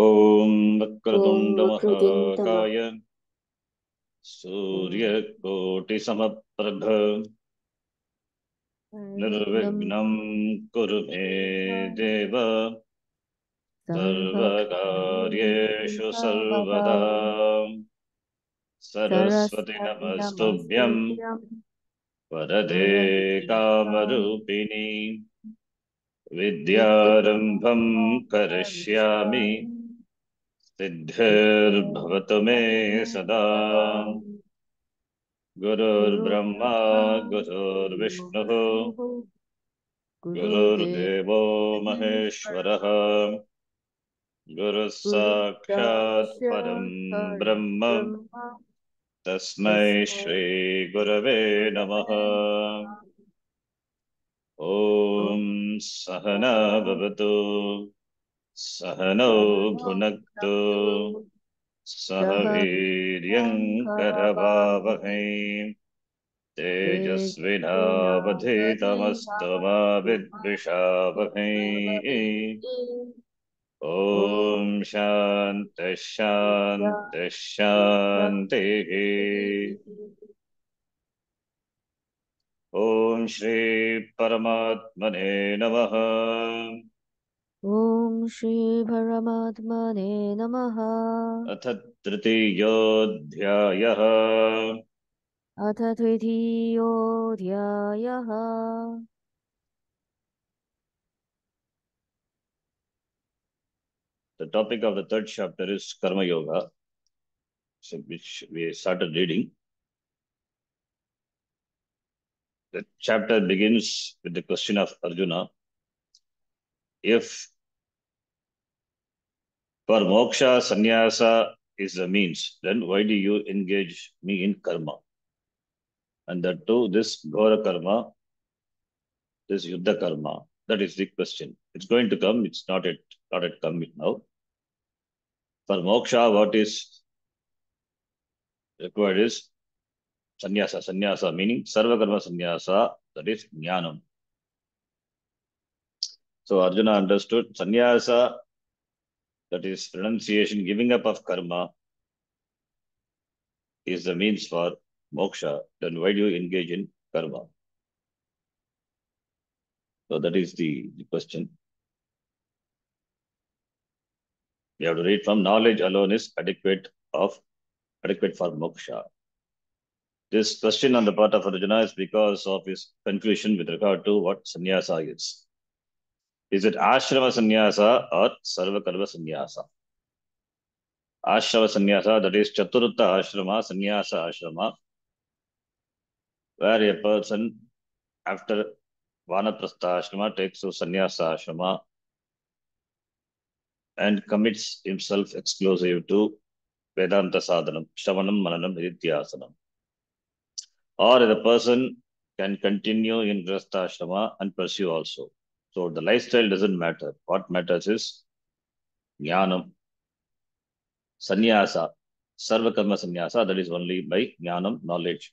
ॐ ॐ वक्रतुण्डमहाकाय सूर्यकोटिसमप्रभ निर्विघ्नं निर्विघ्नं कुरु मे देव। सर्वकार्येषु सर्वदा। सरस्वति नमस्तुभ्यं। वरदे कामरूपिणि। विद्यारम्भं करिष्यामि। सिद्धिर्भवतु मे सदा। गुरुर्ब्रह्मा, गुरुर्विष्णुः। गुरुर्देवो महेश्वरः। गुरुः साक्षात् परं ब्रह्म। तस्मै श्रीगुरवे नमः। ॐ सहना भवतु। सहनौ भुनक्तु। सह वीर्यङ्करवावहै तेजस्विनावधीतमस्तु मा विद्विषावहै ॐ शान्तिः शान्तिः शान्तिः ॐ श्रीपरमात्मने नमः। ॐ श्री परमात्मने नमः अथ तृतीयोऽध्यायः अथ तृतीयोऽध्यायः The topic of the third chapter is Karma Yoga, so which we started reading. The chapter begins with the question of Arjuna. If for moksha, sannyasa is the means, then why do you engage me in karma? And that too, this Ghora karma, this Yuddha karma, that is the question. It's going to come, it's not yet, not yet come now. For moksha, what is required is sannyasa. Sannyasa meaning sarva karma sannyasa, that is jnanam. So Arjuna understood sannyasa, that is renunciation, giving up of karma, is the means for moksha. Then why do you engage in karma? So that is the, the question. We have to read from knowledge alone is adequate of adequate for moksha. This question on the part of Arjuna is because of his confusion with regard to what sannyasa is. Is it ashrama sannyasa or sarva karma sannyasa? Ashrama sannyasa, that is chaturtha ashrama, sannyasa ashrama, where a person after vanaprastha ashrama takes to sannyasa ashrama and commits himself exclusive to Vedanta sadhanam, Shravanam, Mananam, Nididhyasanam. Or the person can continue in Grihastha ashrama and pursue also. So the lifestyle doesn't matter. What matters is jnanam, sannyasa, sarva karma sannyasa, that is only by jnanam, knowledge.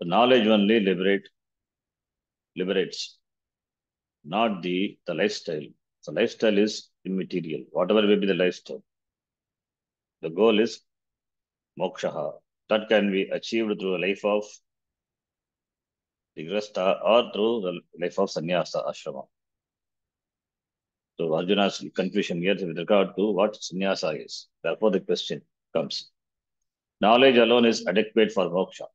The knowledge only liberate, liberates, not the, the lifestyle. The lifestyle is immaterial, whatever may be the lifestyle. The goal is moksha. That can be achieved through a life of Vigrasta or through the life of sannyasa ashrama. So Arjuna's confusion here with regard to what sannyasa is. Therefore, the question comes. Knowledge alone is adequate for moksha.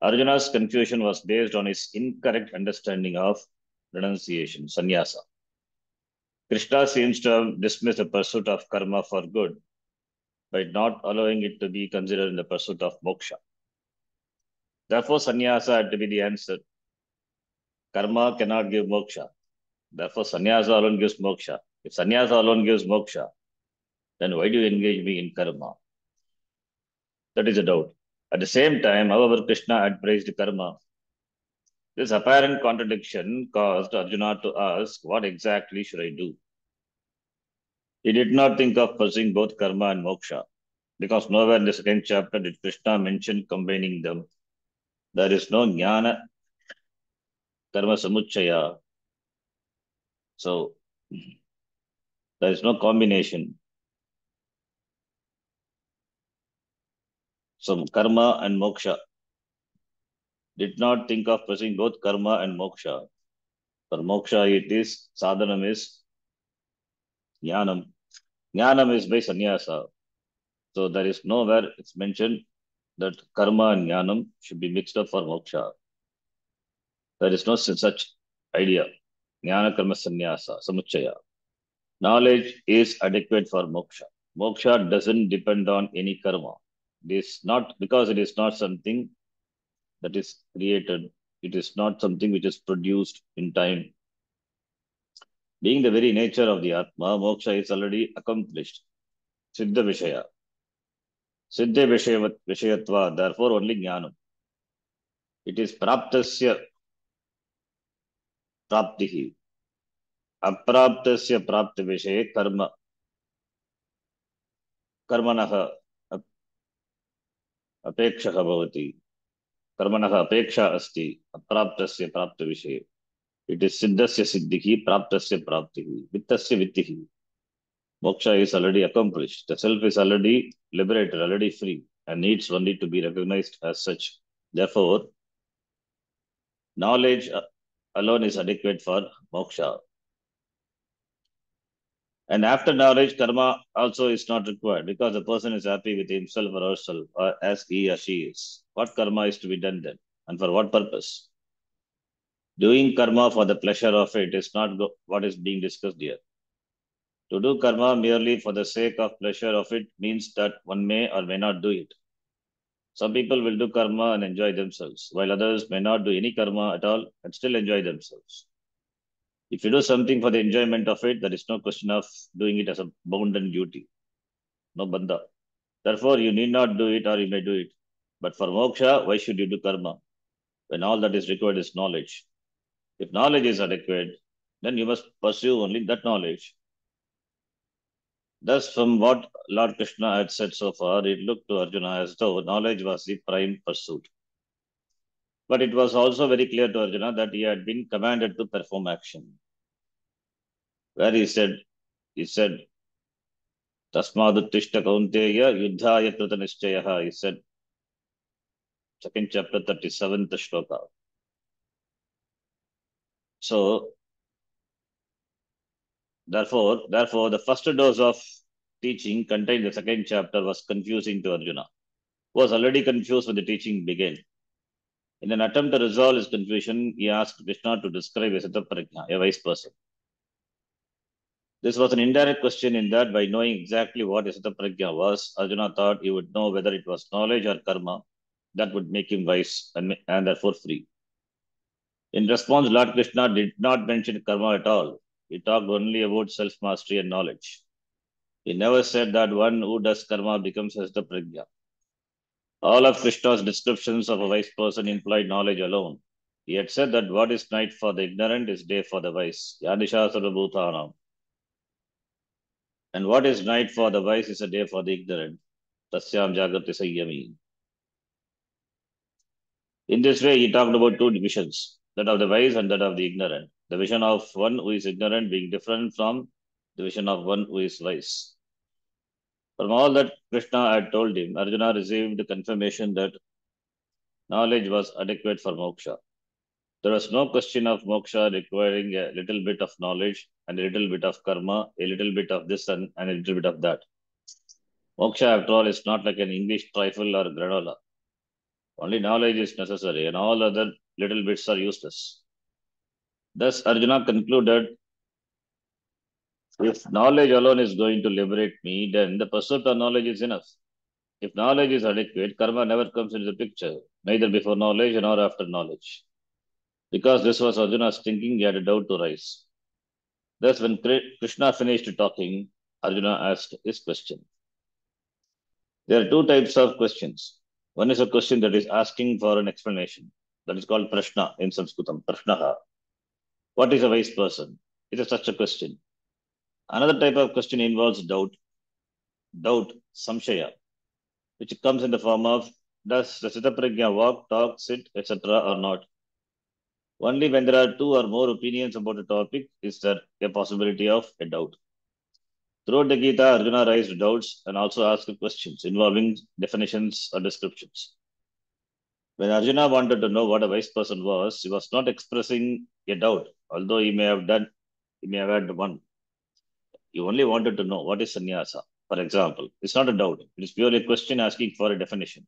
Arjuna's confusion was based on his incorrect understanding of renunciation, sannyasa. Krishna seems to have dismissed the pursuit of karma for good by not allowing it to be considered in the pursuit of moksha. Therefore, sannyasa had to be the answer. Karma cannot give moksha. Therefore, sannyasa alone gives moksha. If sannyasa alone gives moksha, then why do you engage me in karma? That is a doubt. At the same time, however, Krishna had praised karma. This apparent contradiction caused Arjuna to ask, What exactly should I do? He did not think of pursuing both karma and moksha, because nowhere in the second chapter did Krishna mention combining them. There is no jnana karma samuchaya. So there is no combination. So karma and moksha did not think of pursuing both karma and moksha. For moksha, it is sadhanam is jnanam. Jnanam is by sannyasa. So there is nowhere it's mentioned that karma and jnanam should be mixed up for moksha. There is no such idea. Jnana karma sannyasa, samuchaya. Knowledge is adequate for moksha. Moksha doesn't depend on any karma. It is not because it is not something that is created. It is not something which is produced in time. Being the very nature of the Atma, moksha is already accomplished. Siddha Vishaya. Siddha Vishaya, Vishayatva, therefore only Jnanam. It is Praptasya प्राप्ति। ही अप्राप्त से प्राप्त विषय कर्म। कर्मण अपेक्ष भवति। कर्मणः अपेक्षा अस्ति अप्राप्तस्य प्राप्तविषये। इट् इस् सिद्धस्य सिद्धिः प्राप्तस्य प्राप्तिः। वित्तस्य वित्तिः। Moksha is already accomplished the self is already liberated already free and needs only to be recognized as such. Therefore, knowledge uh, alone is adequate for moksha and after knowledge, karma also is not required because the person is happy with himself or herself or as he or she is. What karma is to be done then? And for what purpose? Doing karma for the pleasure of it is not what is being discussed here. To do karma merely for the sake of pleasure of it means that one may or may not do it. Some people will do karma and enjoy themselves, while others may not do any karma at all and still enjoy themselves. If you do something for the enjoyment of it, there is no question of doing it as a bounden duty. No bandha. Therefore, you need not do it or you may do it. But for moksha, why should you do karma? When all that is required is knowledge. If knowledge is adequate, then you must pursue only that knowledge. Thus, from what Lord Krishna had said so far, it looked to Arjuna as though knowledge was the prime pursuit. But it was also very clear to Arjuna that he had been commanded to perform action. Where he said, he said, Tasmaduttishta Kaunteya Yuddhaya Krita Nishchayaha, he said, second chapter, 37th shloka. So, therefore, therefore, the first dose of teaching contained in the second chapter was confusing to Arjuna, who was already confused when the teaching began. In an attempt to resolve his confusion, he asked Krishna to describe a Prajna, a wise person. This was an indirect question in that by knowing exactly what Isata Prajna was, Arjuna thought he would know whether it was knowledge or karma that would make him wise and, and therefore free. In response, Lord Krishna did not mention karma at all. He talked only about self-mastery and knowledge. He never said that one who does karma becomes Hasita Prajna. All of Krishna's descriptions of a wise person implied knowledge alone. He had said that what is night for the ignorant is day for the wise. And what is night for the wise is a day for the ignorant. Tasyam Jagrati Samyami. In this way, he talked about two divisions, that of the wise and that of the ignorant. The vision of one who is ignorant being different from the vision of one who is wise. From all that Krishna had told him, Arjuna received confirmation that knowledge was adequate for moksha. There was no question of moksha requiring a little bit of knowledge and a little bit of karma, a little bit of this and, and a little bit of that. Moksha, after all, is not like an English trifle or granola. Only knowledge is necessary, and all other little bits are useless. Thus, Arjuna concluded if knowledge alone is going to liberate me, then the pursuit of knowledge is enough. If knowledge is adequate, karma never comes into the picture, neither before knowledge nor after knowledge. Because this was Arjuna's thinking, he had a doubt to rise. Thus, when Krishna finished talking, Arjuna asked his question. There are two types of questions. One is a question that is asking for an explanation. That is called prashna in Sanskritam, prashnaha. What is a wise person? It is such a question. Another type of question involves doubt, doubt, samshaya, which comes in the form of does the Sitapragya walk, talk, sit, etc. or not? Only when there are two or more opinions about a topic is there a possibility of a doubt. Throughout the Gita, Arjuna raised doubts and also asked questions involving definitions or descriptions. When Arjuna wanted to know what a wise person was, he was not expressing a doubt, although he may have done, he may have had one. He only wanted to know what is sannyasa. For example, it's not a doubt, it is purely a question asking for a definition.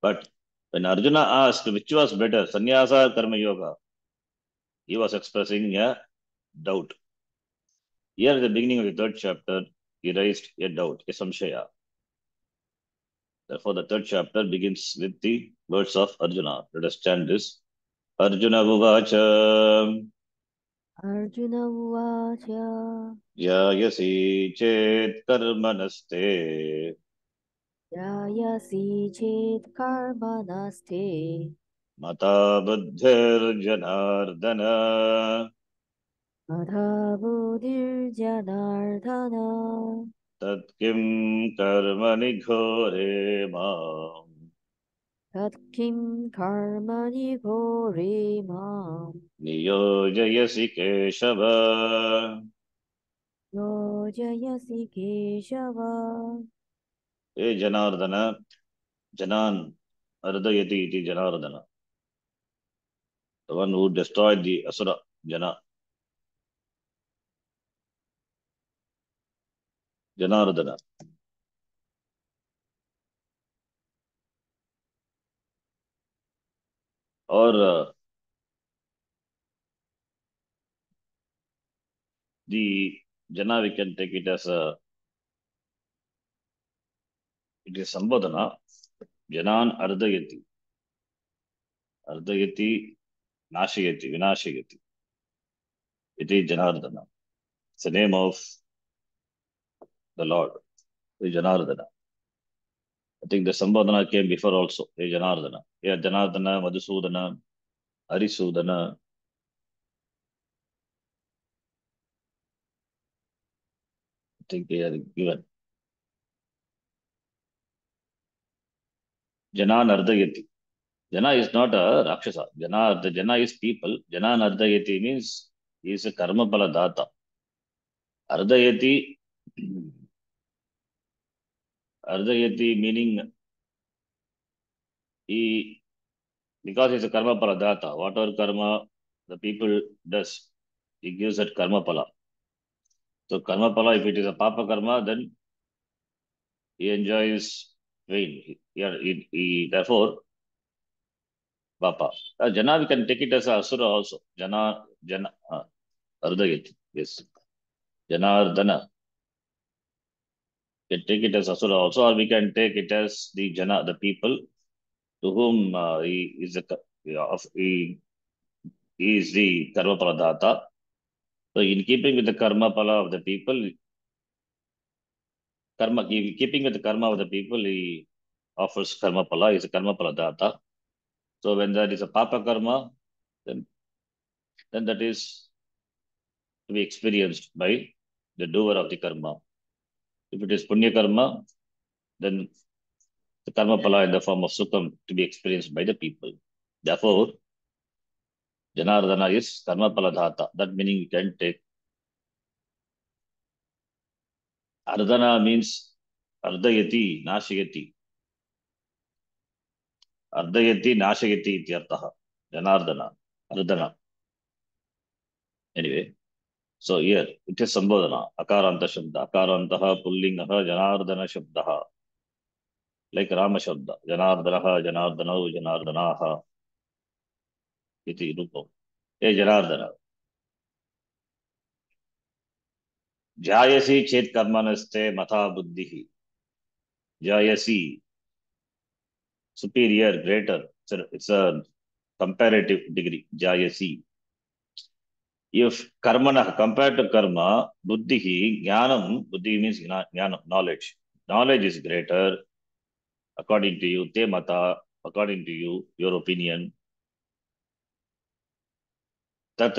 But when Arjuna asked which was better, sannyasa or karma yoga, he was expressing a doubt. Here at the beginning of the third chapter, he raised a doubt, a samshaya. Therefore, the third chapter begins with the words of Arjuna. Let us chant this. Arjuna Uvacha. Arjuna Uvacha. Jyayasi chet karmanaste. Jyayasi chet karmanaste. Mata buddhir janardana. Mata buddhir janardana. Kim Karmani Ghore Mam तत्किं कर्मणि घोरे मां Niyojayasi Keshava योजयसि Keshav Hey Janardana Janan Ardayati iti Janardana. The one who destroyed the Asura Jana. Or uh, the Jana, we can take it as a it is Sambodhana. Janan Ardayati. Ardayati Nashayati, Vinashayati. It is Janardana. It's the name of the Lord. the Janardana. I think the sambadana came before also. the Janardana. Yeah, Janardana, Madhusudana, Harisudana. I think they are given. Janan Ardayati. Jana is not a Rakshasa. Jana, the Jana is people. Janan Ardayati means he is a Karma Pala Data. Ardayati, Ardayati meaning he, because he is a Karma Pala Data, whatever karma the people does, he gives that Karma Pala. So Karma Pala, if it is a Papa Karma, then he enjoys pain. He, he, he, therefore, Papa. Uh, Jana, we can take it as a Asura also. Jana, Jana, uh, Ardayati, yes. Janardana. Can take it as Asura also, or we can take it as the Jana, the people to whom uh, he is the of he, he is the karma paladata. So, in keeping with the karma pala of the people, karma keeping with the karma of the people, he offers karma pala. He is a karma paladata. So, when that is a papa karma, then then that is to be experienced by the doer of the karma. If it is punya karma, then the karma pala in the form of sukham to be experienced by the people. Therefore, Janardana is karma paladhata. That meaning you can take. Ardhana means ardayati, nashayati. Ardayati, nashayati ityartaha. Janardana, ardhana. Anyway, so it is संबोधना अकारांत शब्द अकारांत pulling Janardan शब्द like Ram शब्द जनार्दन जनार्दन जनार्दना ये जनार्दन जायसी चेत कर्मनस्ते मथा बुद्धि जायसी superior greater it's a comparative degree Jayasi If karmana compared to karma, buddhi, jnanam, buddhi means jnanam, knowledge. Knowledge is greater according to you, te mata, according to you, your opinion. Tat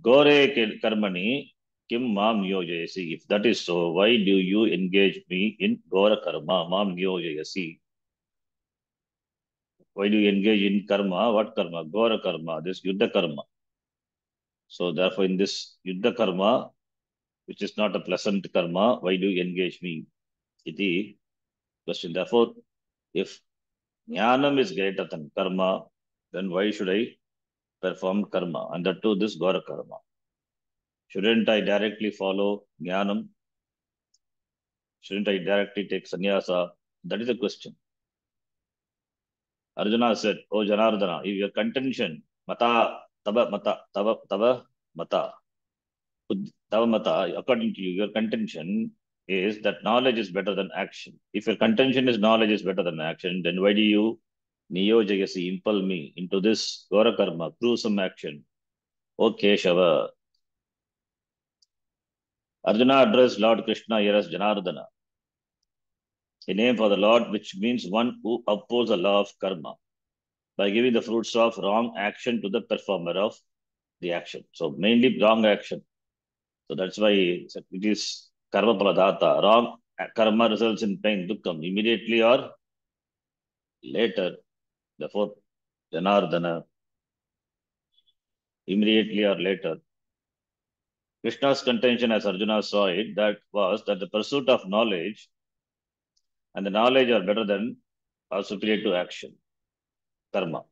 gore karmani kim mam yojayasi. If that is so, why do you engage me in gora karma, mam yojayasi? Why do you engage in karma? What karma? Gora karma, this yuddha karma. So therefore, in this yuddha karma, which is not a pleasant karma, why do you engage me? Iti question. Therefore, if jnanam is greater than karma, then why should I perform karma? And that too, this Ghora karma. Shouldn't I directly follow jnanam? Shouldn't I directly take sannyasa? That is the question. Arjuna said, Oh Janardana, if your contention, mata, tava mata, tava, tava mata, tava mata, according to you, your contention is that knowledge is better than action. If your contention is knowledge is better than action, then why do you niyojayasi impel me into this Ghora karma, gruesome action? O Keshava. Arjuna addressed Lord Krishna here as Janardana, a name for the Lord, which means one who upholds the law of karma by giving the fruits of wrong action to the performer of the action. So mainly wrong action. So that's why it is karma paladata. Wrong karma results in pain, dukkham, immediately or later. Therefore, Janardana, immediately or later. Krishna's contention, as Arjuna saw it, that was that the pursuit of knowledge and the knowledge are better than or superior to action, karma.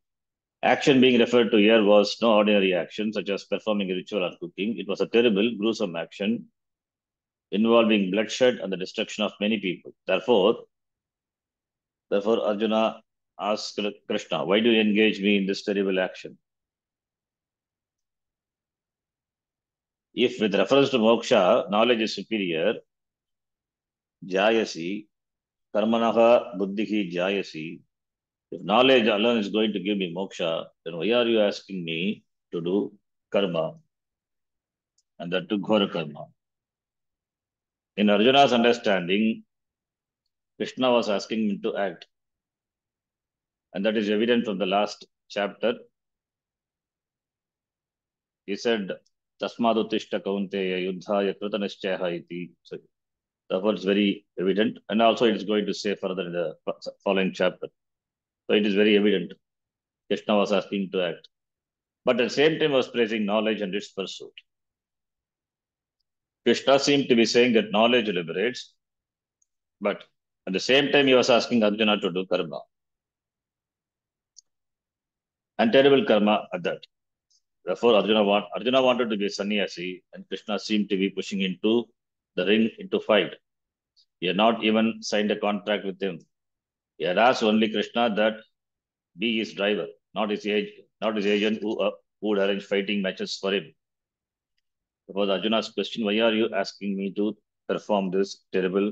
Action being referred to here was no ordinary action, such as performing a ritual or cooking. It was a terrible, gruesome action involving bloodshed and the destruction of many people. Therefore, therefore Arjuna asked Krishna, why do you engage me in this terrible action? If with reference to moksha, knowledge is superior, jayasi, karmanaha buddhihi jayasi, if knowledge alone is going to give me moksha, then why are you asking me to do karma? And that to ghora karma. In Arjuna's understanding, Krishna was asking him to act. And that is evident from the last chapter. He said, Tasmadutishta kaunteya yuddhaya kritanishchaya iti. So, therefore, it's very evident. And also, it is going to say further in the following chapter. So, it is very evident. Krishna was asking to act. But at the same time, was praising knowledge and its pursuit. Krishna seemed to be saying that knowledge liberates, but at the same time, he was asking Arjuna to do karma. And terrible karma at that. Therefore, Arjuna, want, Arjuna wanted to be a sannyasi, and Krishna seemed to be pushing into the ring into fight. He had not even signed a contract with him. He had asked only Krishna that be his driver, not his agent, not his agent who, uh, who would arrange fighting matches for him. Because Arjuna's question, why are you asking me to perform this terrible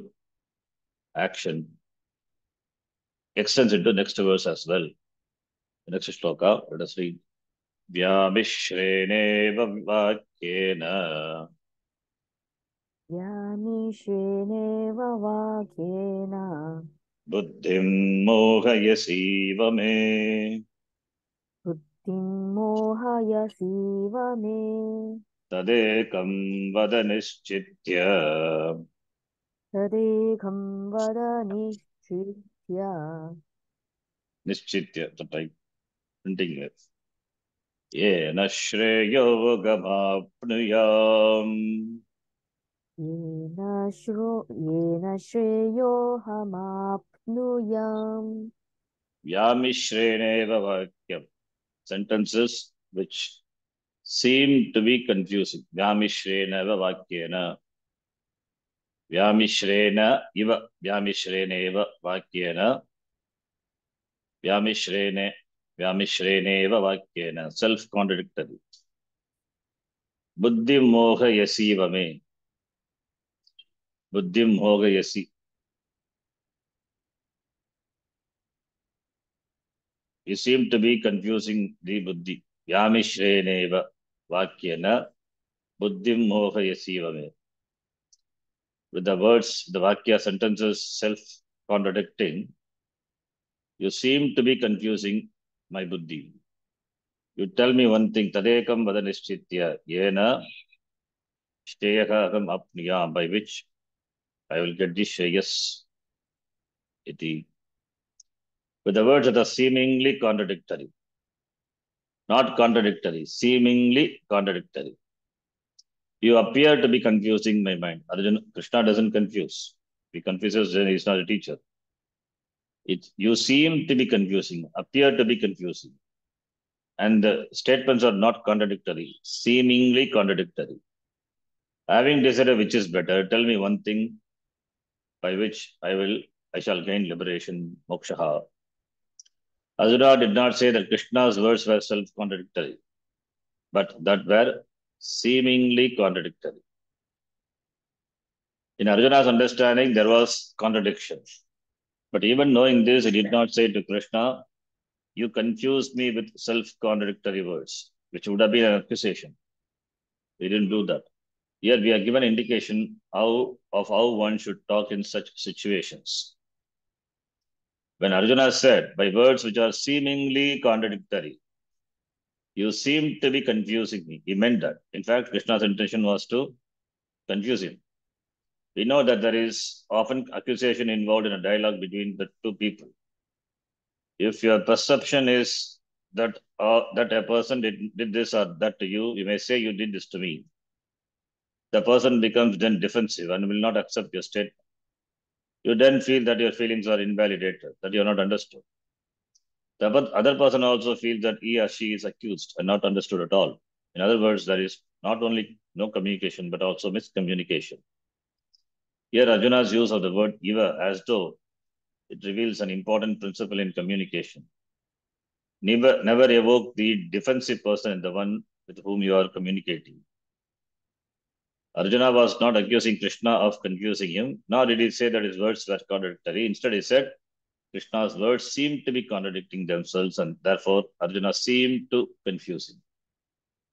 action? Extends into next verse as well. The next shloka, let us read. व्यामिश्रेणेव वाक्येन यामिश्रेणेव वाक्येन बुद्धिं मोहयसीव मे बुद्धिं मोहयसीव मे तदेकं वद निश्चित्य। तदेकं वद निश्चित्य। निश्चित्य तटै येन श्रेयो गमाप्नुयाम्। येन श्रो येन श्रेयोऽहमाप्नुयाम् व्यामिश्रेणेव वाक्यम्। Sentences which seem to be confusing व्यामिश्रेणेव वाक्येन। व्यामिश्रेण इव व्यामिश्रेणेव वाक्येन। व्यामिश्रेणे व्यामिश्रेणेव वाक्येन। Self contradictory बुद्धिं मोहयसीव मे। बुद्धिं मोहयसि You seem to be confusing the buddhi. Vyamishreneva vakyena buddhim mohayasiva me. With the words, the vakya sentences self-contradicting, you seem to be confusing my buddhi. You tell me one thing, tadekam vadanishchitya yena shreyaham apniyam, by which I will get the shreyas iti. With the words that are seemingly contradictory. Not contradictory, seemingly contradictory. You appear to be confusing my mind. Arjuna, Krishna doesn't confuse. He confuses, then he's not a teacher. It, you seem to be confusing, appear to be confusing. And the statements are not contradictory, seemingly contradictory. Having decided which is better, tell me one thing by which I will I shall gain liberation, moksha. Arjuna did not say that Krishna's words were self-contradictory, but that were seemingly contradictory. In Arjuna's understanding, there was contradiction. But even knowing this, he did not say to Krishna, You confused me with self contradictory words, which would have been an accusation. He didn't do that. Here we are given indication how, of how one should talk in such situations. When Arjuna said, by words which are seemingly contradictory, you seem to be confusing me. He meant that. In fact, Krishna's intention was to confuse him. We know that there is often accusation involved in a dialogue between the two people. If your perception is that uh, that a person did, did this or that to you, you may say you did this to me. The person becomes then defensive and will not accept your statement. You then feel that your feelings are invalidated, that you are not understood. The other person also feels that he or she is accused and not understood at all. In other words, there is not only no communication, but also miscommunication. Here, Arjuna's use of the word iva as though it reveals an important principle in communication. Never, never evoke the defensive person in the one with whom you are communicating. Arjuna was not accusing Krishna of confusing him, nor did he say that his words were contradictory. Instead, he said, Krishna's words seemed to be contradicting themselves, and therefore Arjuna seemed to confuse him.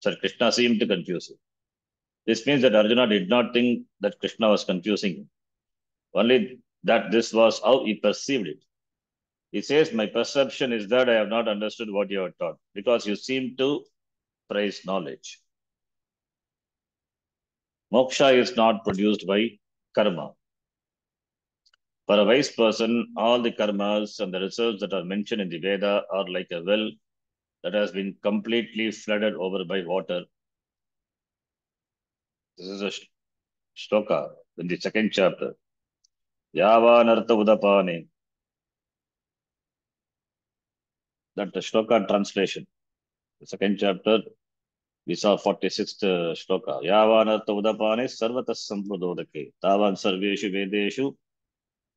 So Krishna seemed to confuse him. This means that Arjuna did not think that Krishna was confusing him, only that this was how he perceived it. He says, My perception is that I have not understood what you have taught, because you seem to praise knowledge. Moksha is not produced by karma. For a wise person, all the karmas and the results that are mentioned in the Veda are like a well that has been completely flooded over by water. This is a shloka in the second chapter. Yavanartha Udapane. That the shloka translation. The second chapter, we saw 46th shloka. Yavanartha Udapane Sarvatas Sampradodake. Tavan Sarveshu Vedeshu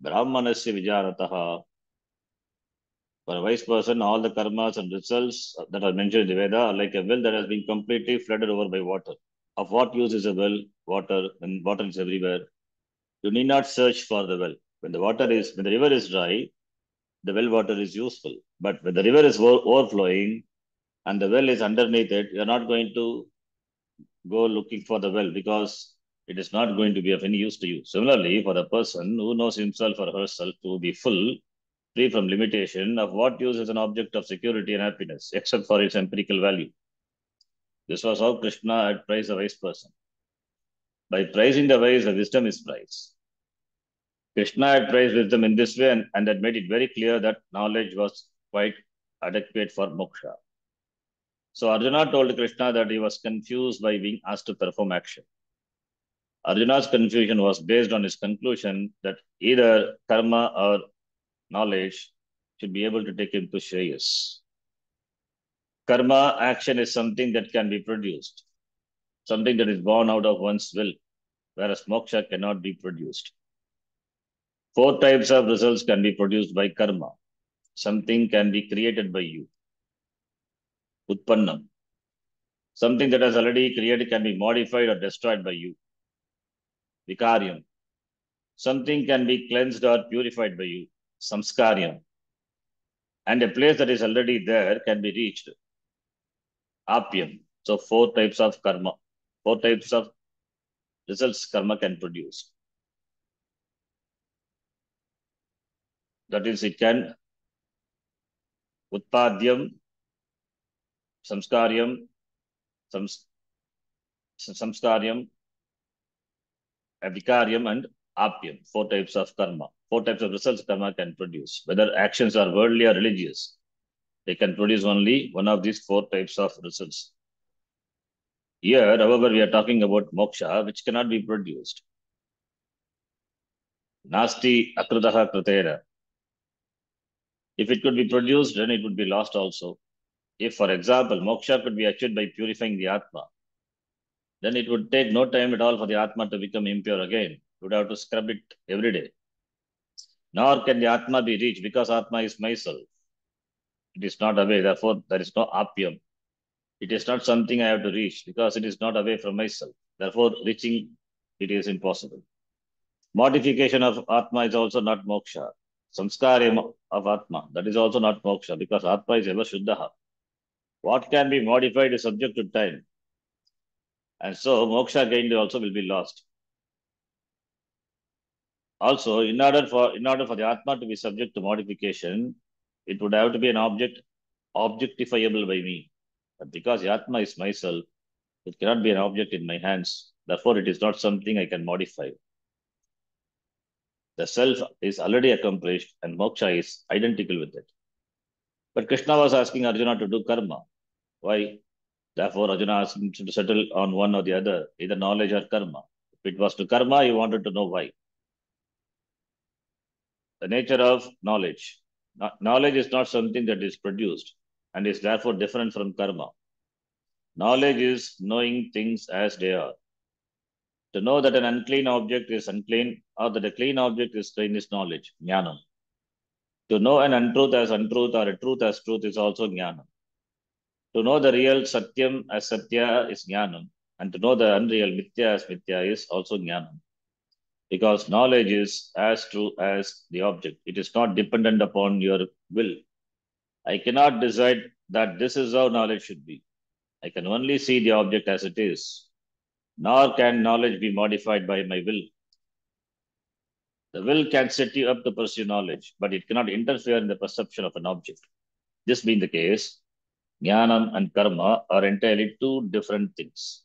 Brahmanasya Vijanataha. For a wise person, all the karmas and results that are mentioned in the Veda are like a well that has been completely flooded over by water. Of what use is a well? Water, when water is everywhere. You need not search for the well. When the water is, when the river is dry, the well water is useful. But when the river is overflowing and the well is underneath it, you are not going to go looking for the well because it is not going to be of any use to you. Similarly, for the person who knows himself or herself to be full, free from limitation, of what use is an object of security and happiness, except for its empirical value? This was how Krishna had praised a wise person. By praising the wise, the wisdom is praised. Krishna had praised wisdom in this way and, and had made it very clear that knowledge was quite adequate for moksha. So Arjuna told Krishna that he was confused by being asked to perform action. Arjuna's confusion was based on his conclusion that either karma or knowledge should be able to take him to Shreyas. Karma action is something that can be produced, something that is born out of one's will, whereas moksha cannot be produced. Four types of results can be produced by karma. Something can be created by you. Utpannam. Something that has already created can be modified or destroyed by you. Vikaryam. Something can be cleansed or purified by you. Samskaryam. And a place that is already there can be reached. Apyam. So four types of karma, four types of results karma can produce. That is, it can utpadyam, sams, samskaryam, vikaryam, and apyam. Four types of karma. Four types of results karma can produce. Whether actions are worldly or religious, they can produce only one of these four types of results. Here, however, we are talking about moksha, which cannot be produced. Nasti akritaha kritena. If it could be produced, then it would be lost also. If, for example, moksha could be achieved by purifying the Atma, then it would take no time at all for the Atma to become impure again. You would have to scrub it every day. Nor can the Atma be reached because Atma is myself. It is not away, therefore, there is no apyam. It is not something I have to reach because it is not away from myself. Therefore, reaching it is impossible. Modification of Atma is also not moksha. Samskara of Atma, that is also not moksha because Atma is ever Shuddha. What can be modified is subject to time. And so moksha gained also will be lost. Also, in order for in order for the Atma to be subject to modification, it would have to be an object objectifiable by me. But because the Atma is myself, it cannot be an object in my hands. Therefore, it is not something I can modify. The self is already accomplished and moksha is identical with it. But Krishna was asking Arjuna to do karma. Why? Therefore, Arjuna asked him to settle on one or the other, either knowledge or karma. If it was to karma, he wanted to know why. The nature of knowledge. Knowledge is not something that is produced and is therefore different from karma. Knowledge is knowing things as they are. To know that an unclean object is unclean or that a clean object is clean is knowledge, jnanam. To know an untruth as untruth or a truth as truth is also jnanam. To know the real satyam as satya is jnanam. And to know the unreal mithya as mithya is also jnanam. Because knowledge is as true as the object. It is not dependent upon your will. I cannot decide that this is how knowledge should be. I can only see the object as it is. Nor can knowledge be modified by my will. The will can set you up to pursue knowledge, but it cannot interfere in the perception of an object. This being the case, jnanam and karma are entirely two different things.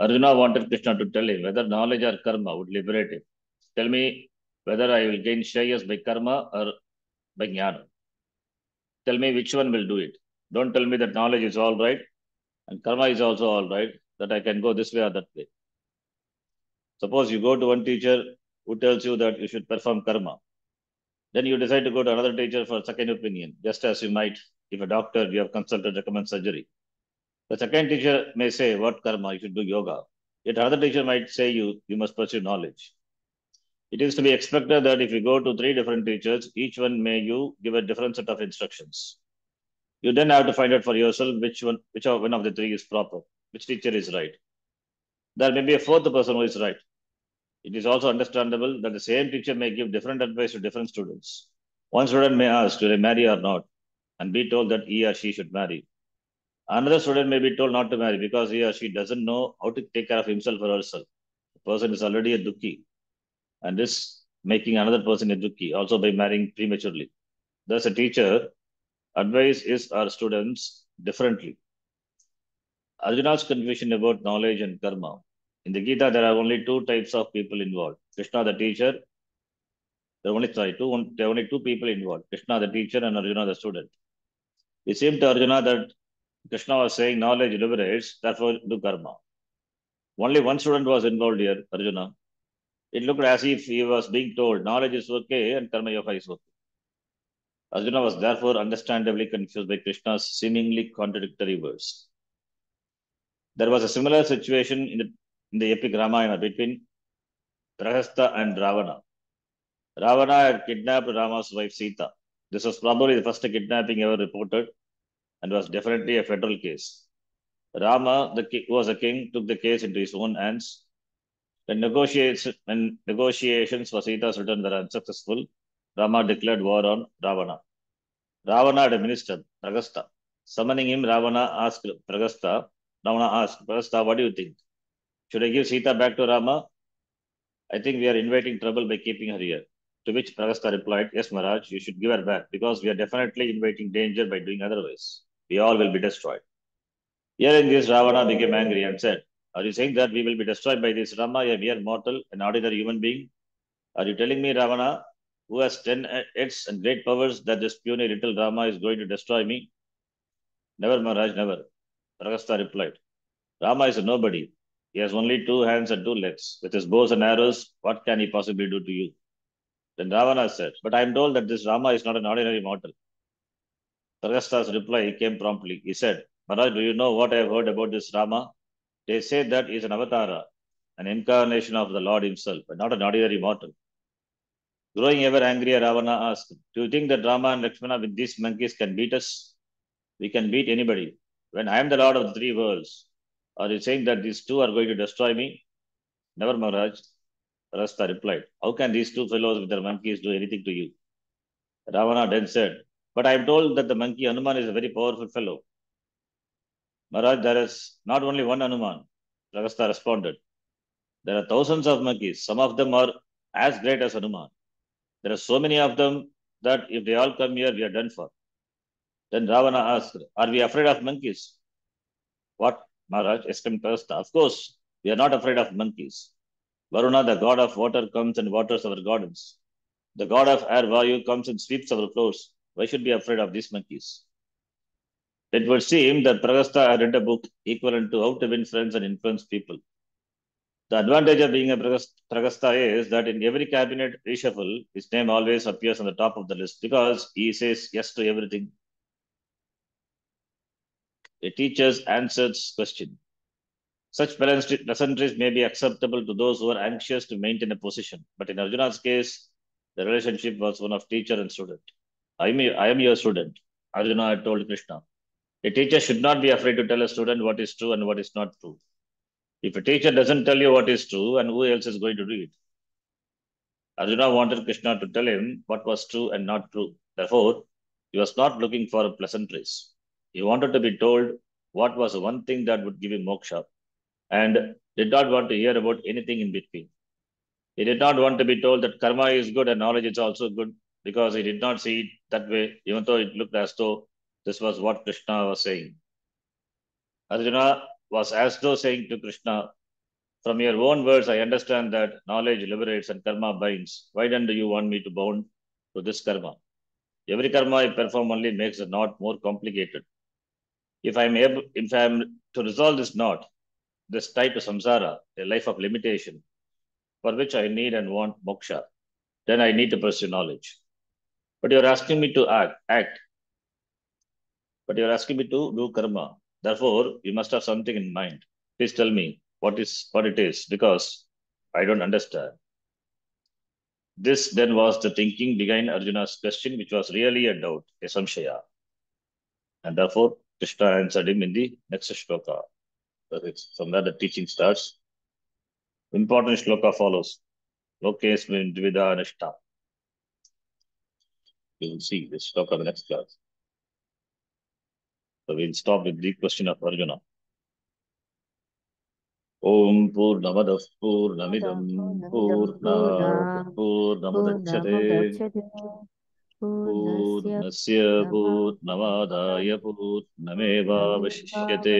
Arjuna wanted Krishna to tell him whether knowledge or karma would liberate him. Tell me whether I will gain shreyas by karma or by jnana. Tell me which one will do it. Don't tell me that knowledge is all right and karma is also all right, that I can go this way or that way. Suppose you go to one teacher who tells you that you should perform karma. Then you decide to go to another teacher for second opinion, just as you might if a doctor you have consulted recommends surgery. The second teacher may say, what karma, you should do yoga. Yet another teacher might say you, you must pursue knowledge. It is to be expected that if you go to three different teachers, each one may you give a different set of instructions. You then have to find out for yourself which one, which one of the three is proper, which teacher is right. There may be a fourth person who is right. It is also understandable that the same teacher may give different advice to different students. One student may ask, do they marry or not? And be told that he or she should marry. Another student may be told not to marry because he or she doesn't know how to take care of himself or herself. The person is already a dukhi. And this making another person a dukhi also by marrying prematurely. Thus, a teacher advise his or students differently. Arjuna's confusion about knowledge and karma. In the Gita, there are only two types of people involved. Krishna, the teacher. There are only sorry, two, there are only two people involved. Krishna, the teacher, and Arjuna, the student. It seemed to Arjuna that Krishna was saying knowledge liberates, therefore do karma. Only one student was involved here, Arjuna. It looked as if he was being told knowledge is okay and karma yoga is okay. Arjuna was therefore understandably confused by Krishna's seemingly contradictory words. There was a similar situation in the, in the epic Ramayana between Prahasta and Ravana. Ravana had kidnapped Rama's wife Sita. This was probably the first kidnapping ever reported and was definitely a federal case. Rama, the king, was a king, took the case into his own hands. When, negotiations for Sita's return were unsuccessful, Rama declared war on Ravana. Ravana had a minister, Prahasta. Summoning him, Ravana asked Prahasta, Ravana asked, Prahasta, what do you think? Should I give Sita back to Rama? I think we are inviting trouble by keeping her here. To which Prahasta replied, Yes, Maharaj, you should give her back because we are definitely inviting danger by doing otherwise. We all will be destroyed. Hearing this, Ravana became angry and said, Are you saying that we will be destroyed by this Rama, a mere mortal, an ordinary human being? Are you telling me, Ravana, who has ten heads and great powers, that this puny little Rama is going to destroy me? Never, Maharaj, never. Prahasta replied. Rama is a nobody. He has only two hands and two legs. With his bows and arrows, what can he possibly do to you? Then Ravana said, But I am told that this Rama is not an ordinary mortal. Prahasta's reply came promptly. He said, Maharaj, do you know what I have heard about this Rama? They say that he is an avatara, an incarnation of the Lord himself, but not an ordinary mortal. Growing ever angrier, Ravana asked, Do you think that Rama and Lakshmana with these monkeys can beat us? We can beat anybody. When I am the Lord of the three worlds, are you saying that these two are going to destroy me? Never, Maharaj. Prahasta replied, How can these two fellows with their monkeys do anything to you? Ravana then said, But I am told that the monkey Hanuman is a very powerful fellow. Maharaj, there is not only one Hanuman. Prahasta responded. There are thousands of monkeys. Some of them are as great as Hanuman. There are so many of them that if they all come here, we are done for. Then Ravana asked, Are we afraid of monkeys? What, Maharaj? exclaimed Prahasta. Of course, we are not afraid of monkeys. Varuna, the god of water, comes and waters our gardens. The god of air, Vayu, comes and sweeps our floors. Why should we be afraid of these monkeys? It would seem that Prahasta had read a book equivalent to How to Win Friends and Influence People. The advantage of being a Prahasta is that in every cabinet reshuffle, his name always appears on the top of the list because he says yes to everything. A teacher's answers question. Such balanced pleasantries may be acceptable to those who are anxious to maintain a position, but in Arjuna's case, the relationship was one of teacher and student. I am, I am your student, Arjuna had told Krishna. A teacher should not be afraid to tell a student what is true and what is not true. If a teacher doesn't tell you what is true, and who else is going to do it? Arjuna wanted Krishna to tell him what was true and not true. Therefore, he was not looking for pleasantries. He wanted to be told what was one thing that would give him moksha and did not want to hear about anything in between. He did not want to be told that karma is good and knowledge is also good because he did not see it that way, even though it looked as though this was what Krishna was saying. Arjuna was as though saying to Krishna, From your own words, I understand that knowledge liberates and karma binds. Why then do you want me to bound to this karma? Every karma I perform only makes the knot more complicated. If I am able, if I am to resolve this knot, this tie to samsara, a life of limitation, for which I need and want moksha, then I need to pursue knowledge. But you're asking me to act, act. But you're asking me to do karma. Therefore, you must have something in mind. Please tell me what is what it is, because I don't understand. This then was the thinking behind Arjuna's question, which was really a doubt, a samshaya. And therefore, Krishna answered him in the next shloka. That is from where the teaching starts. Important shloka follows. Lokes dvida nishta. We will see this shloka in the next class. So we'll stop with the question of Arjuna. Om Purnamadah Purnamidam Purnat Purnamudachyate पूर्णस्य पूर्णमादाय पूर्णमेवावशिष्यते।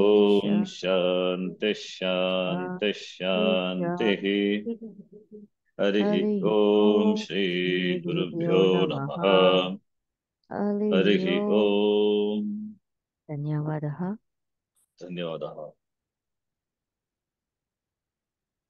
ॐ शान्तिः शान्तिः हरिः ॐ श्रीगुरुभ्यो नमः। हरिः ॐ धन्यवादः। धन्यवादः।